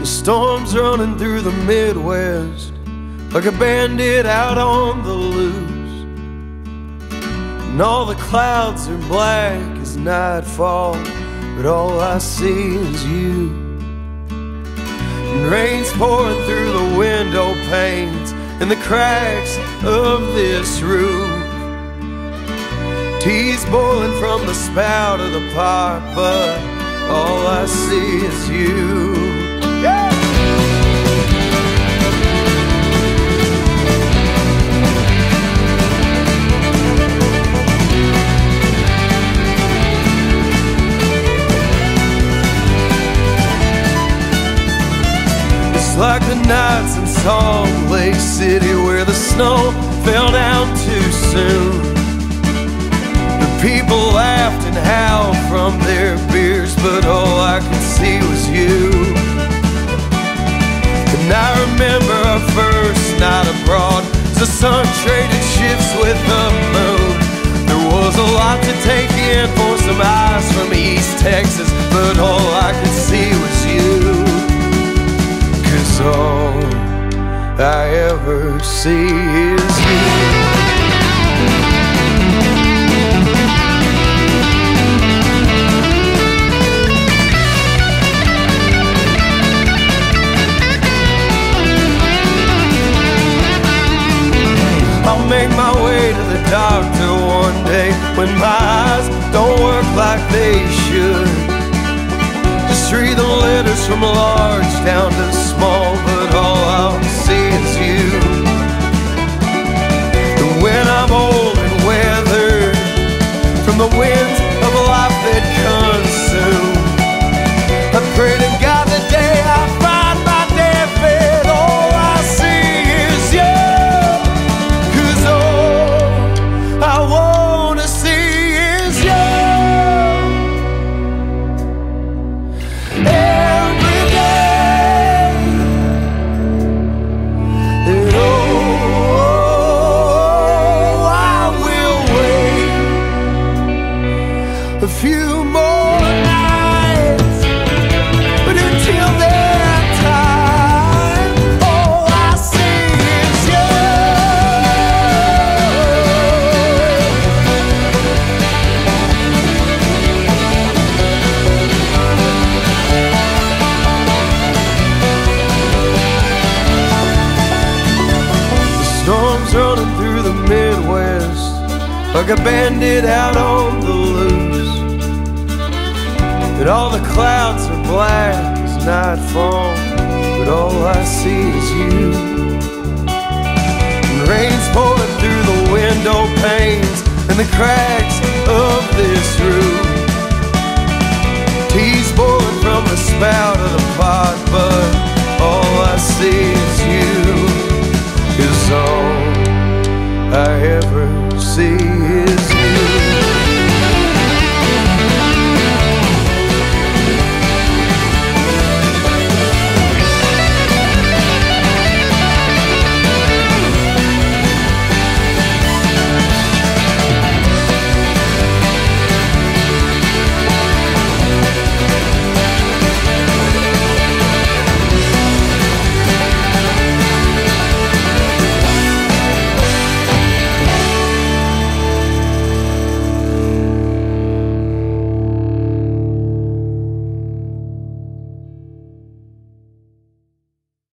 The storm's running through the Midwest like a bandit out on the loose. And all the clouds are black as nightfall, but all I see is you. And rain's pouring through the window panes and the cracks of this roof. Tea's boiling from the spout of the pot, but all I see is you. Like the nights in Salt Lake City where the snow fell down too soon. The people laughed and howled from their beers, but all I could see was you. And I remember our first night abroad. The sun traded shifts with the moon. There was a lot to take in for some eyes from East Texas, but all ever see is you. I'll make my way to the doctor one day when my eyes don't work like they should. Just read the letters from large down to a few more nights. But until that time, all I see is you. The storm's running through the Midwest like a bandit out on the loose. That all the clouds are black as nightfall, But all I see is you. And rain's pouring through the window panes And the cracks of this roof. Tea's boiling from the spout of the pot But all I see is you. Is all I ever see.